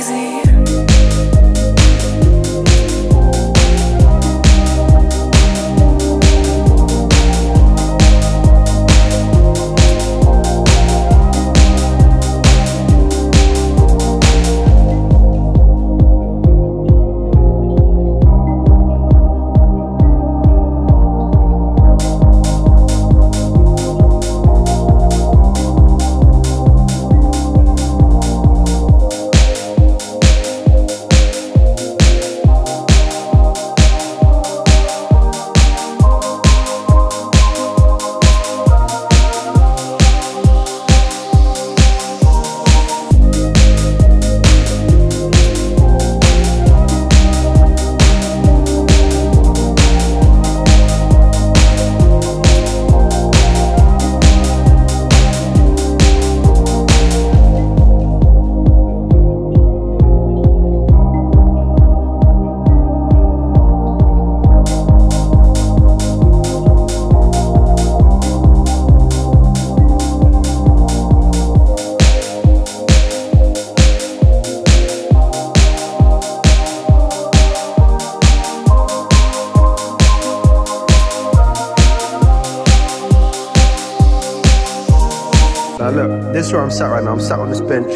crazy. Now look, this is where I'm sat right now. I'm sat on this bench,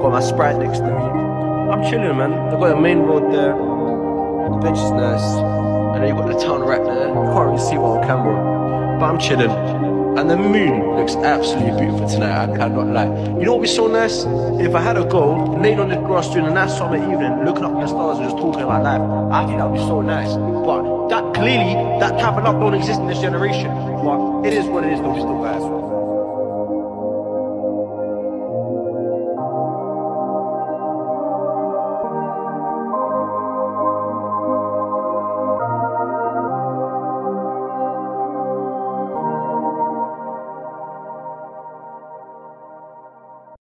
got my Sprite next to me. I'm chilling, man. I've got the main road there. The bench is nice. And then you've got the town right there. You can't really see what on camera. But I'm chilling. And the moon looks absolutely beautiful tonight, I cannot lie. You know what would be so nice? If I had a go, laying on the grass during a nice summer evening, looking up at the stars and just talking about life, I think that would be so nice. But that clearly, that type of love don't exist in this generation. But it is what it is, though, still, guys.